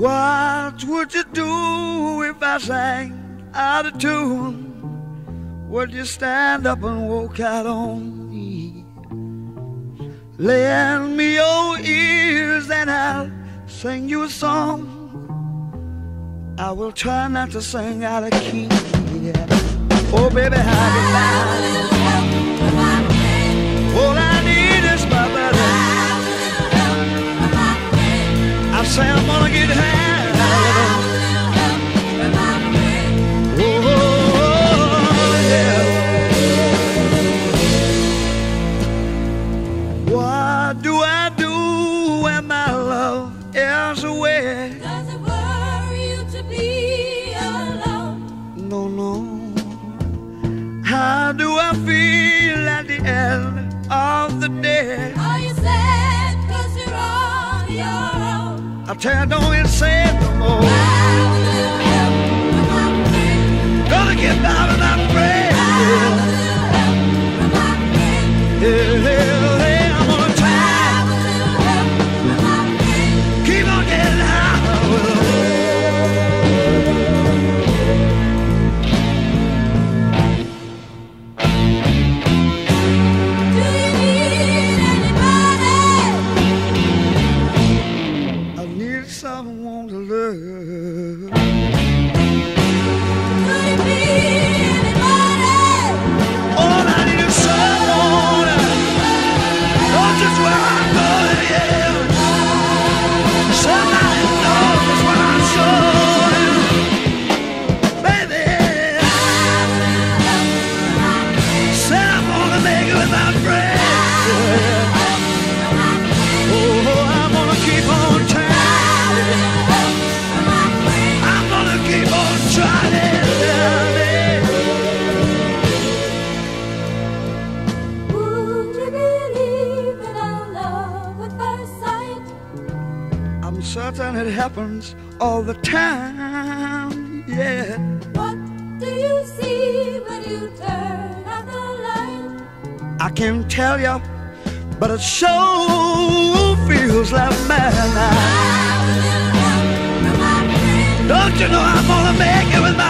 What would you do if I sang out of tune? Would you stand up and walk out on me? Lend me your ears and I'll sing you a song. I will try not to sing out of key. Yeah. Oh, baby, how you feel at the end of the day? Are you sad cause you're on your own? I tell you, don't even say no more. Someone to love. Could it be I'm it happens all the time. Yeah. What do you see when you turn out the light? I can't tell you, but it sure feels like madness. Have a little help from my friend. Don't you know I'm gonna make it with my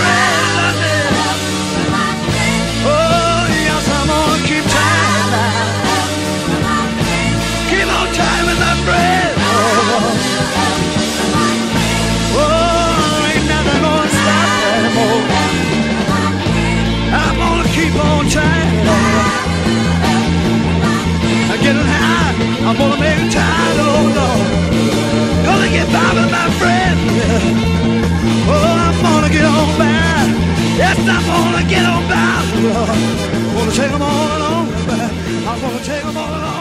Yes, I'm gonna get on by. Lord. Gonna take them all along. I'm gonna take them all along.